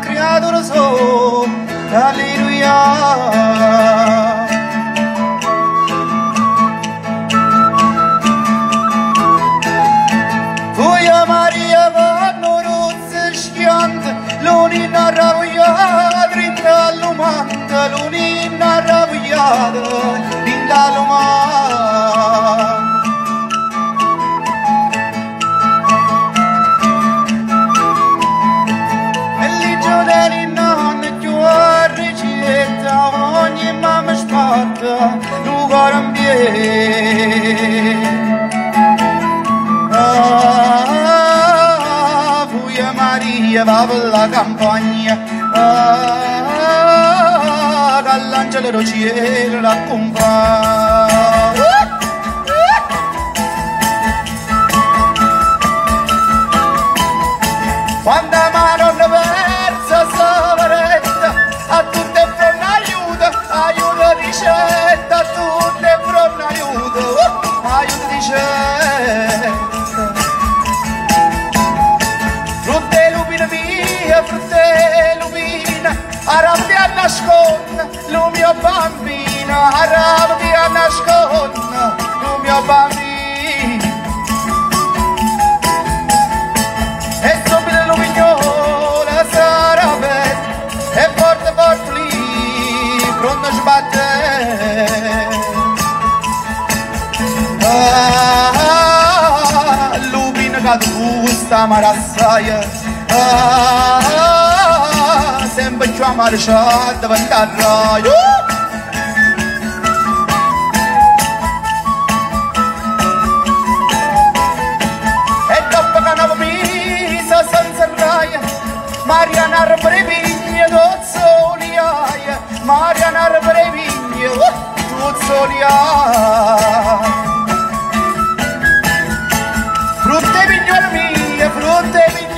Criado creadoroso Alleluia. Voya Maria vanno rozze schiante L'unina ravogliata Drinta l'uni L'unina ravogliata Fuia Maria va per la campagna. Ah, Dall'angelo cielo l'accompagna Quando mano lo mio bambino Arrabbia a nascondere, lo mio bambino e subito lumignola sarà bella e forte forte lì pronto a sbattere ah, lupina che gusta marassaia ah, sempre بچو আমার সদ বন্দার রায় Mariana Rebrevigne, dozzoliaia, Mariana Rebrevigne, dozzoliaia. Frutte vignole mie, frutte vignole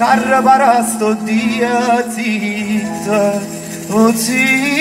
Carabarasto diatita, utita.